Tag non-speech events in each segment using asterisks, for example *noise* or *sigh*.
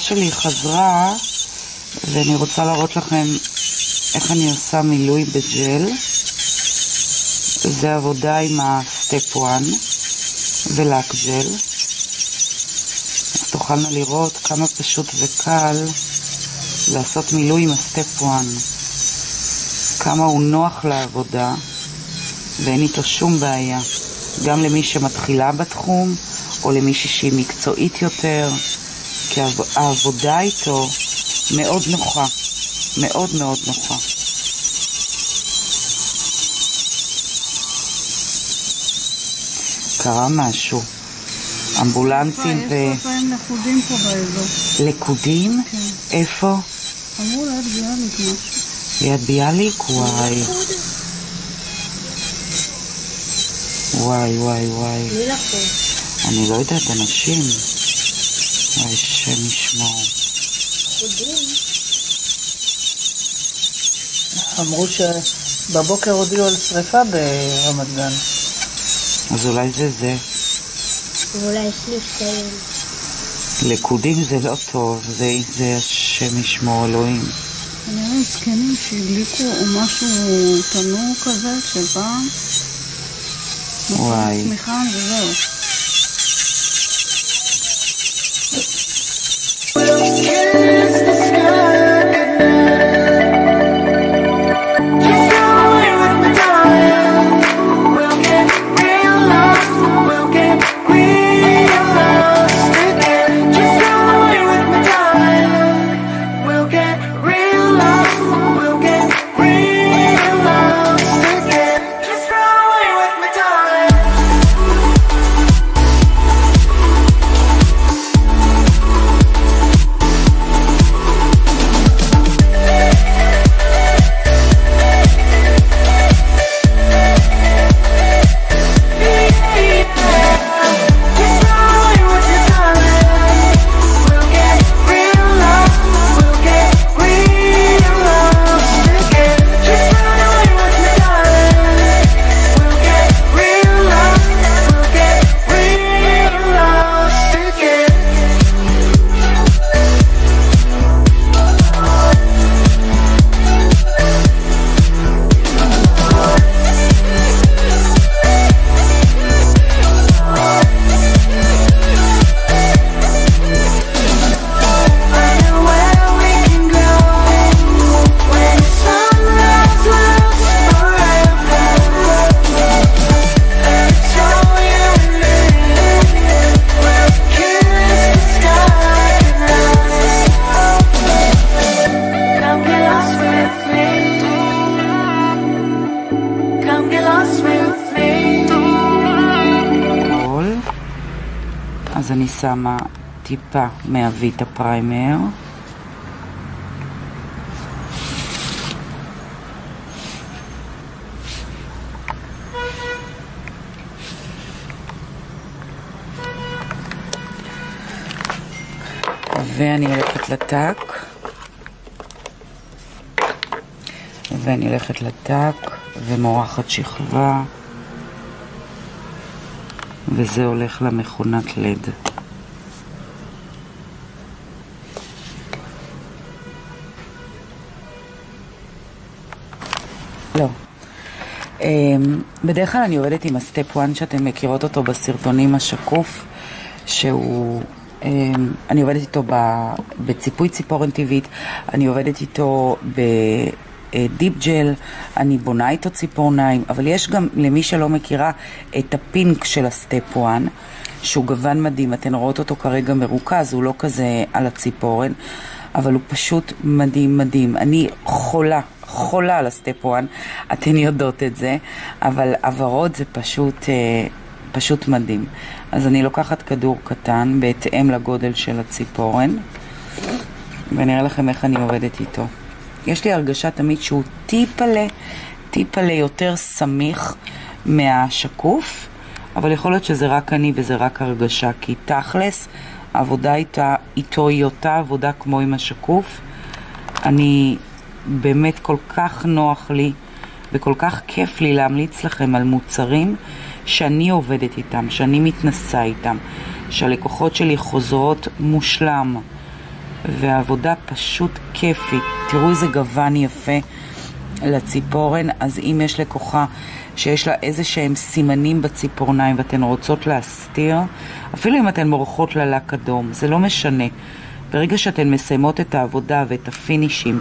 שלי חזרה ואני רוצה להראות לכם איך אני עושה מילוי בג'ל. זה עבודה עם הסטפ 1 ולק ג'ל. אז תוכלנה לראות כמה פשוט וקל לעשות מילוי עם הסטפ 1. כמה הוא נוח לעבודה ואין איתו שום בעיה. גם למי שמתחילה בתחום או למישהי שהיא מקצועית יותר, כי העבודה איתו מאוד נוחה, מאוד מאוד נוחה. קרה משהו. אמבולנסים ו... יש רפאים לכודים פה באזור. לכודים? כן. איפה? אמרו ליד ביאליק משהו. ליד ביאליק? וואי. וואי, וואי, וואי. אני לא יודעת, אנשים. השם ישמור. אמרו שבבוקר הודיעו על שריפה ברמת גן. אז אולי זה זה. ואולי יש לי שתיים. לכודים זה לא טוב, זה, זה השם ישמור אלוהים. כנראה זקנים שהדליקו או משהו תנור כזה של פעם. וואי. צמיחה וזהו. שמה טיפה מהוויטה פריימר. ואני הולכת לטאק. ואני הולכת לטאק ומורחת שכבה. וזה הולך למכונת לד. בדרך כלל אני עובדת עם הסטפ 1 שאתם מכירות אותו בסרטונים השקוף, שהוא... אמ, אני עובדת איתו בציפוי ציפורן טבעית, אני עובדת איתו בדיפ ג'ל, אני בונה איתו ציפורניים, אבל יש גם, למי שלא מכירה, את ה pink של ה step 1, שהוא גוון מדהים, אתן רואות אותו כרגע מרוכז, הוא לא כזה על הציפורן, אבל הוא פשוט מדהים מדהים. אני חולה, חולה על ה step 1, אתן יודעות את זה, אבל הוורוד זה פשוט, אה, פשוט מדהים. אז אני לוקחת כדור קטן בהתאם לגודל של הציפורן, ואני אראה לכם איך אני עובדת איתו. יש לי הרגשה תמיד שהוא טיפלה, טיפלה יותר סמיך מהשקוף, אבל יכול להיות שזה רק אני וזה רק הרגשה, כי תכלס, העבודה איתה, איתו היא אותה עבודה כמו עם השקוף. אני באמת כל כך נוח לי וכל כך כיף לי להמליץ לכם על מוצרים שאני עובדת איתם, שאני מתנסה איתם. שהלקוחות שלי חוזרות מושלם, והעבודה פשוט כיפית. תראו איזה גוון יפה לציפורן, אז אם יש לקוחה שיש לה איזה שהם סימנים בציפורניים ואתן רוצות להסתיר, אפילו אם אתן מורחות לה לק אדום, זה לא משנה. ברגע שאתן מסיימות את העבודה ואת הפינישים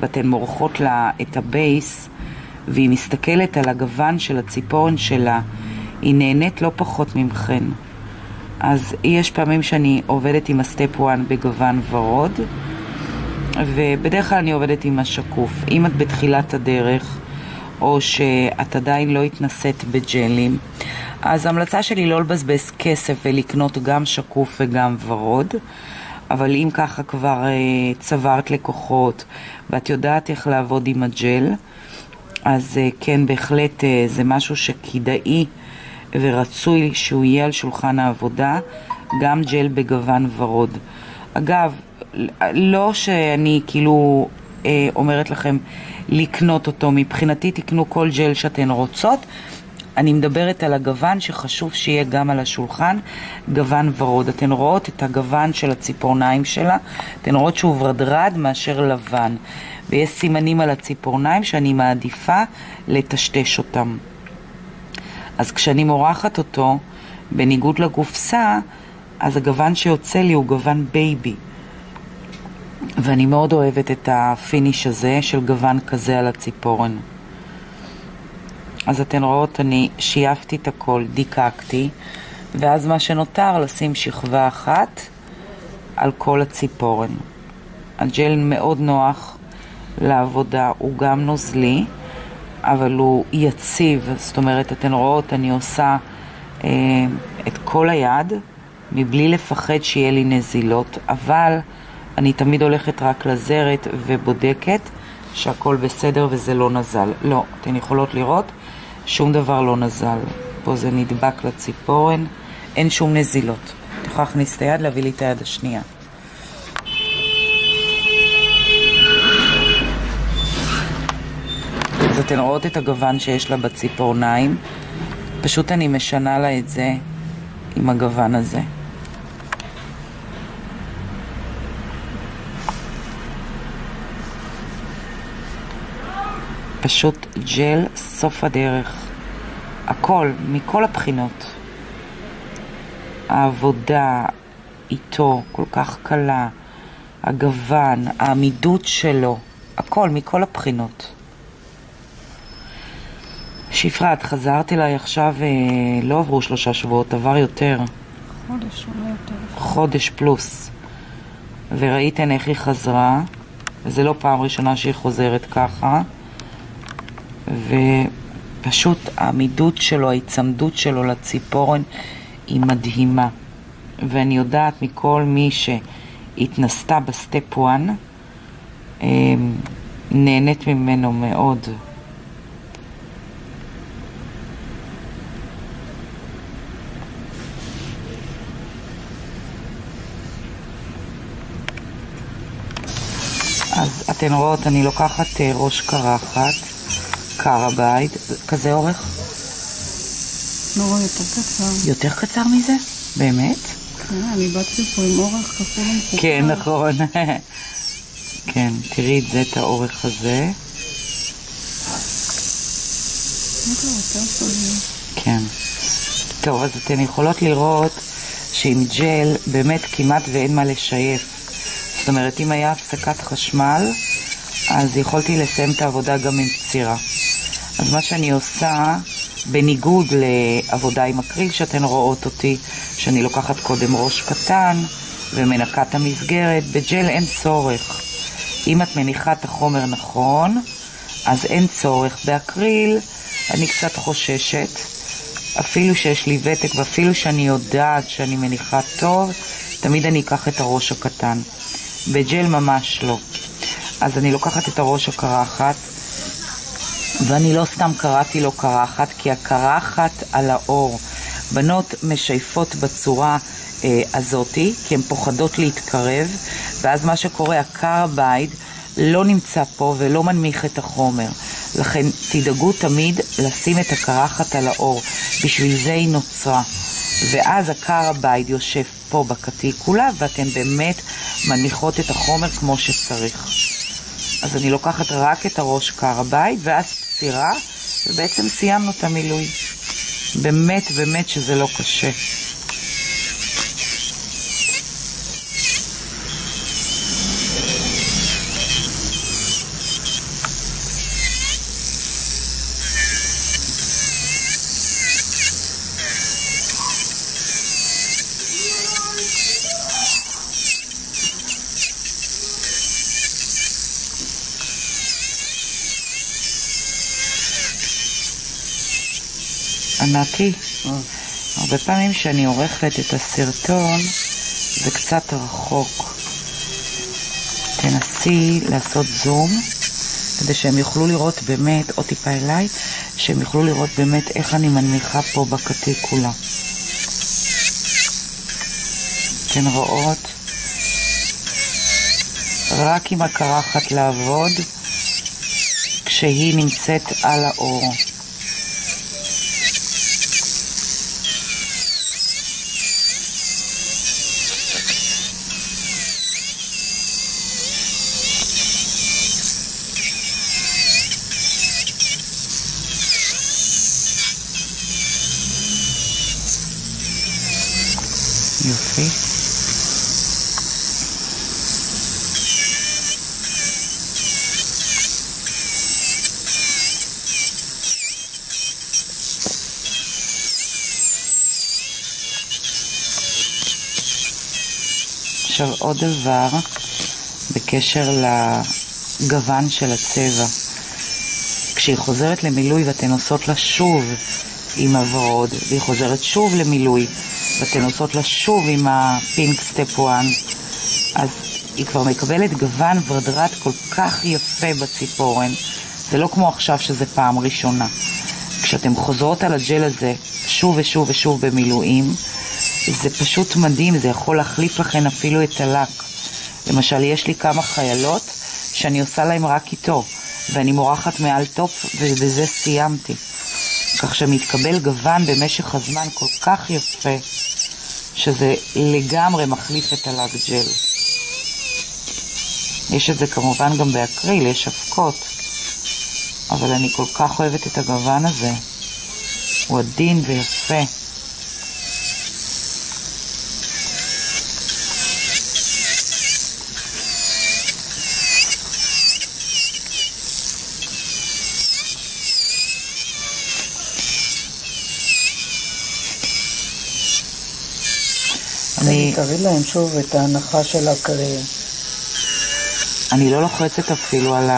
ואתן מורחות לה את ה base והיא מסתכלת על הגוון של הציפורן שלה, היא נהנית לא פחות ממכן. אז יש פעמים שאני עובדת עם הסטפ 1 בגוון ורוד ובדרך כלל אני עובדת עם השקוף. אם את בתחילת הדרך או שאת עדיין לא התנסית בג'לים, אז ההמלצה שלי לא לבזבז כסף ולקנות גם שקוף וגם ורוד. אבל אם ככה כבר אה, צברת לקוחות ואת יודעת איך לעבוד עם הג'ל, אז אה, כן, בהחלט אה, זה משהו שכדאי ורצוי שהוא יהיה על שולחן העבודה, גם ג'ל בגוון ורוד. אגב, לא שאני כאילו אה, אומרת לכם לקנות אותו, מבחינתי תקנו כל ג'ל שאתן רוצות. אני מדברת על הגוון שחשוב שיהיה גם על השולחן, גוון ורוד. אתן רואות את הגוון של הציפורניים שלה, אתן רואות שהוא ורדרד מאשר לבן. ויש סימנים על הציפורניים שאני מעדיפה לטשטש אותם. אז כשאני מורחת אותו, בניגוד לגופסה, אז הגוון שיוצא לי הוא גוון baby. ואני מאוד אוהבת את ה finish הזה של גוון כזה על הציפורן. אז אתן רואות, אני שייפתי את הכל, דיקקתי, ואז מה שנותר, לשים שכבה אחת על כל הציפורן. הג'ל מאוד נוח לעבודה, הוא גם נוזלי, אבל הוא יציב, זאת אומרת, אתן רואות, אני עושה אה, את כל היד, מבלי לפחד שיהיה לי נזילות, אבל אני תמיד הולכת רק לזרת ובודקת שהכל בסדר וזה לא נזל. לא, אתן יכולות לראות, שום דבר לא נזל. פה זה נדבק לציפורן, אין שום נזילות. את יכולה להכניס את היד, להביא לי את היד השנייה. אז אתן רואות את הגוון שיש לה בציפורניים, פשוט אני משנה לה את זה עם הגוון הזה. פשוט ג'ל סוף הדרך. הכל, מכל הבחינות. העבודה איתו כל כך קלה, הגוון, העמידות שלו, הכל, מכל הבחינות. שפרה, את חזרת אליי עכשיו, אה, לא עברו שלושה שבועות, עבר יותר, חודש, אולי יותר. חודש פלוס. וראיתן איך היא חזרה, וזו לא פעם ראשונה שהיא חוזרת ככה. ופשוט העמידות שלו, ההיצמדות שלו לציפורן היא מדהימה. ואני יודעת מכל מי שהתנסתה ב Step 1, נהנית ממנו מאוד. אז אתן רואות, אני לוקחת אה, ראש קרחת, קר הבית, כזה אורך? לא רואה יותר קצר. יותר קצר מזה? באמת? כן, אני באתי פה עם אורך כפול ומכופל. כן, נכון. *laughs* כן, תראי את זה, את האורך הזה. כן. טוב, אז אתן יכולות לראות שעם ג'ל באמת כמעט ואין מה לשייף. זאת אומרת, אם היה הפסקת חשמל, אז יכולתי לסיים את העבודה גם עם קצירה. אז מה שאני עושה, בניגוד לעבודה עם אקריל שאתן רואות אותי, שאני לוקחת קודם ראש קטן ומנקה את המסגרת, בג'ל אין צורך. אם את מניחה את החומר נכון, אז אין צורך. באקריל אני קצת חוששת, אפילו שיש לי ותק ואפילו שאני יודעת שאני מניחה טוב, תמיד אני אקח את הראש הקטן. בג'ל ממש לא. אז אני לוקחת את הראש הקרחת, ואני לא סתם קראתי לו קרחת, כי הקרחת על האור. בנות משייפות בצורה אה, הזאתי, כי הן פוחדות להתקרב, ואז מה שקורה, הקרבייד לא נמצא פה ולא מנמיך את החומר. לכן תדאגו תמיד לשים את הקרחת על האור, בשביל זה היא נוצרה. ואז הקרבייד יושב פה בקטיקולה, ואתן באמת מניחות את החומר כמו שצריך. אז אני לוקחת רק את הראש קר הבית, ואז פסירה, ובעצם סיימנו את המילוי. באמת, באמת שזה לא קשה. ענקי, הרבה פעמים כשאני עורכת את הסרטון זה קצת רחוק. תנסי לעשות זום כדי שהם יוכלו לראות באמת, או טיפה אליי, שהם יוכלו לראות באמת איך אני מנמיכה פה בקטיקולה. אתן רואות? רק עם הקרחת לעבוד כשהיא נמצאת על האור. עכשיו עוד דבר בקשר לגוון של הצבע. כשהיא חוזרת למילוי ואתן עושות לה שוב עם הוורוד, והיא חוזרת שוב למילוי, ואתן עושות לה שוב עם ה Pink Step 1, אז היא כבר מקבלת גוון ורדרד כל כך יפה בציפורן. זה לא כמו עכשיו שזה פעם ראשונה. כשאתן חוזרות על הג'ל הזה שוב ושוב ושוב במילואים, זה פשוט מדהים, זה יכול להחליף לכן אפילו את הלק. למשל, יש לי כמה חיילות שאני עושה להן רק איתו, ואני מורחת מעל top, ובזה סיימתי. כך שמתקבל גוון במשך הזמן כל כך יפה, שזה לגמרי מחליף את הלק ג'ל. יש את זה כמובן גם באקריל, יש אבקות, אבל אני כל כך אוהבת את הגוון הזה. הוא עדין ויפה. תראי להם שוב את ההנחה של הקריאה. אני לא לוחצת אפילו על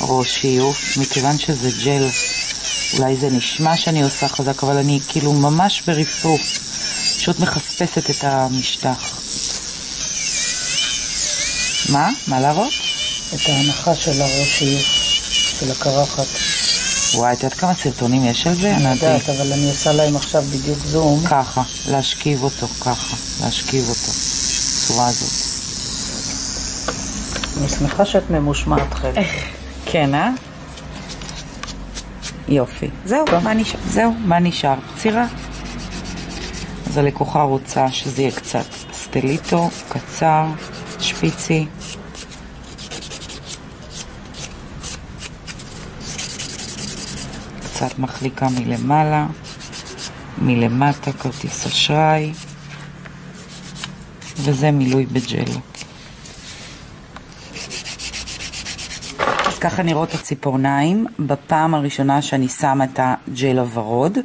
הראש שיוף, מכיוון שזה ג'ל. אולי זה נשמע שאני עושה חזק, אבל אני כאילו ממש בריפוף. פשוט מחספסת את המשטח. מה? מה להראות? את ההנחה של הראש שיוף, של הקרחת. וואי, את יודעת כמה סרטונים יש על זה? אני ענתי. יודעת, אבל אני עושה להם עכשיו בדיוק זום. ככה, להשכיב אותו, ככה, להשכיב אותו. בצורה הזאת. אני שמחה שאת ממושמעת חלק. כן, אה? יופי. זהו, מה נשאר? זהו, מה נשאר? צירה. אז הלקוחה רוצה שזה יהיה קצת סטליטו, קצר, שפיצי. קצת מחליקה מלמעלה, מלמטה כרטיס אשראי, וזה מילוי בג'ל. אז ככה נראות הציפורניים בפעם הראשונה שאני שמה את הג'ל הוורוד.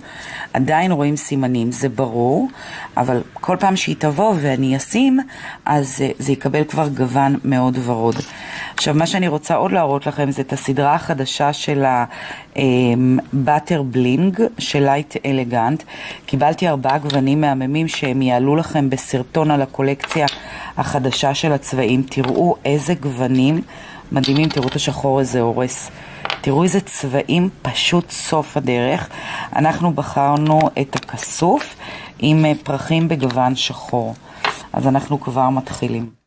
עדיין רואים סימנים, זה ברור, אבל כל פעם שהיא תבוא ואני אשים, אז אה, זה יקבל כבר גוון מאוד ורוד. עכשיו, מה שאני רוצה עוד להראות לכם זה את הסדרה החדשה של ה Butter Bling של Light Elegance. קיבלתי ארבעה גוונים מהממים שהם יעלו לכם בסרטון על הקולקציה החדשה של הצבעים. תראו איזה גוונים מדהימים, תראו את השחור הזה הורס. תראו איזה צבעים, פשוט סוף הדרך. אנחנו בחרנו את הכסוף עם אה, פרחים בגוון שחור. אז אנחנו כבר מתחילים.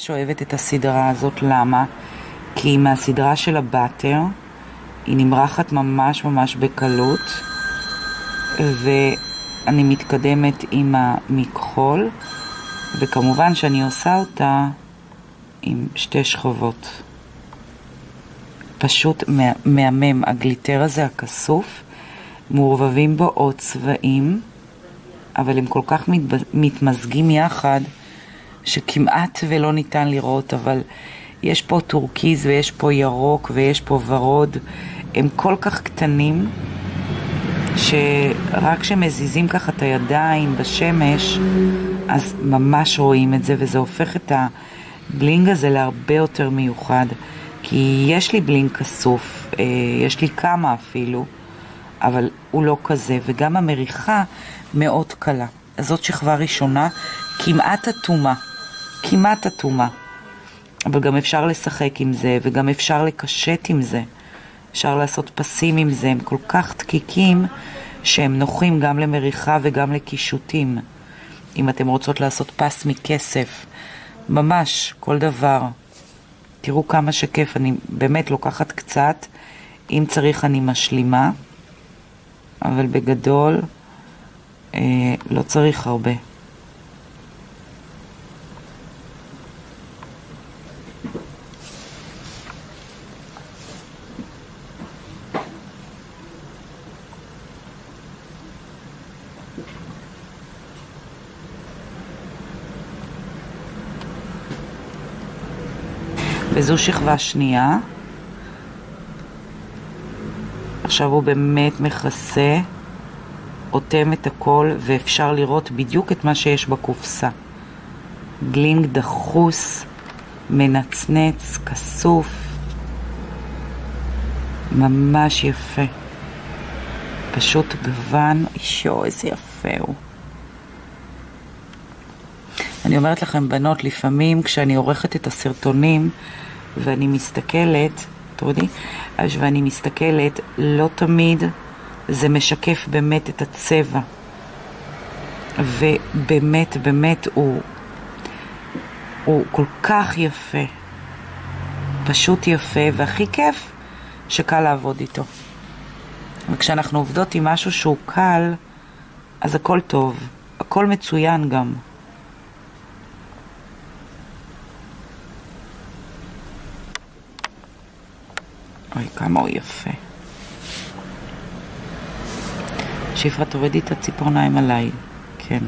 ממש אוהבת את הסדרה הזאת, למה? כי מהסדרה של הבאטר, היא נמרחת ממש ממש בקלות, ואני מתקדמת עם המכחול, וכמובן שאני עושה אותה עם שתי שכבות. פשוט מה- מהמם, הגליטר הזה הכסוף, מעורבבים בו עוד צבעים, אבל הם כל כך מת, מתמזגים יחד, שכמעט ולא ניתן לראות, אבל יש פה טורקיז ויש פה ירוק ויש פה ורוד, הם כל כך קטנים, שרק כשמזיזים ככה את הידיים בשמש, אז ממש רואים את זה, וזה הופך את ה bling הזה להרבה יותר מיוחד. כי יש לי bling כסוף, אה, יש לי כמה אפילו, אבל הוא לא כזה, וגם המריחה מאוד קלה. אז זאת שכבה ראשונה, כמעט אטומה, כמעט אטומה. אבל גם אפשר לשחק עם זה, וגם אפשר לקשט עם זה. אפשר לעשות פסים עם זה, הם כל כך דקיקים, שהם נוחים גם למריחה וגם לקישוטים. אם אתם רוצות לעשות פס מכסף, ממש, כל דבר. תראו כמה שכיף, אני באמת לוקחת קצת, אם צריך אני משלימה, אבל בגדול אה, לא צריך הרבה. שכבה שנייה. עכשיו הוא באמת מכסה, אוטם את הכל, ואפשר לראות בדיוק את מה שיש בקופסה. גלינג דחוס, מנצנץ, כסוף, ממש יפה. פשוט גוון, אישו, איזה יפה הוא. אני אומרת לכם, בנות, לפעמים כשאני עורכת את הסרטונים ואני מסתכלת, אז ואני מסתכלת, לא תמיד זה משקף באמת את הצבע. ובאמת, באמת, הוא, הוא כל כך יפה. פשוט יפה, והכי כיף שקל לעבוד איתו. וכשאנחנו עובדות עם משהו שהוא קל, אז הכל טוב, הכל מצוין גם. אוי, כמה הוא יפה. שפרה, תורידי את הציפורניים עליי. כן.